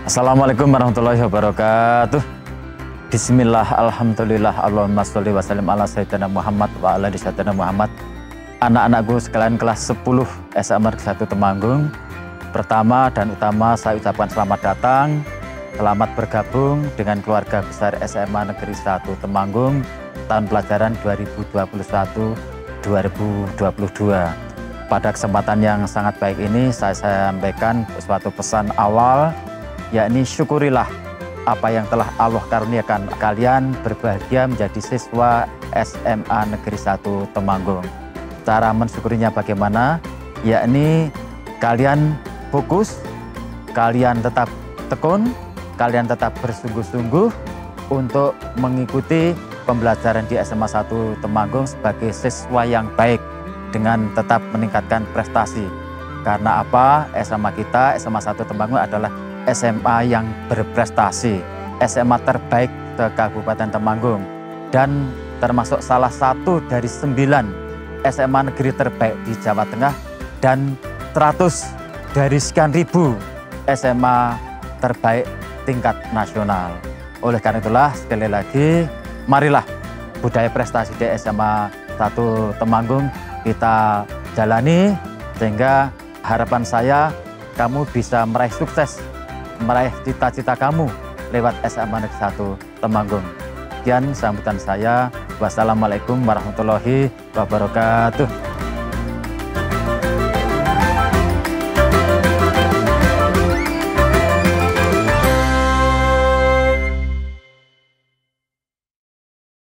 Assalamualaikum warahmatullahi wabarakatuh. Bismillah, Alhamdulillah, Allahumma sholli wa sallim ala Sayyidina Muhammad wa ala Sayyidina Muhammad. Anak-anakku sekalian kelas 10 SMA 1 Temanggung. Pertama dan utama saya ucapkan selamat datang, selamat bergabung dengan keluarga besar SMA Negeri 1 Temanggung tahun pelajaran 2021-2022. Pada kesempatan yang sangat baik ini saya sampaikan suatu pesan awal yakni syukurilah apa yang telah Allah karuniakan kalian berbahagia menjadi siswa SMA Negeri 1 Temanggung. Cara mensyukurinya bagaimana? Yakni kalian fokus, kalian tetap tekun, kalian tetap bersungguh-sungguh untuk mengikuti pembelajaran di SMA 1 Temanggung sebagai siswa yang baik dengan tetap meningkatkan prestasi. Karena apa? SMA kita, SMA 1 Temanggung adalah SMA yang berprestasi, SMA terbaik ke Kabupaten Temanggung, dan termasuk salah satu dari sembilan SMA negeri terbaik di Jawa Tengah dan 100 dari sekian ribu SMA terbaik tingkat nasional. Oleh karena itulah sekali lagi marilah budaya prestasi di SMA 1 Temanggung kita jalani sehingga harapan saya kamu bisa meraih sukses, meraih cita-cita kamu lewat SMA Negeri 1 Temanggung. Sekian sambutan saya. Wassalamualaikum warahmatullahi wabarakatuh.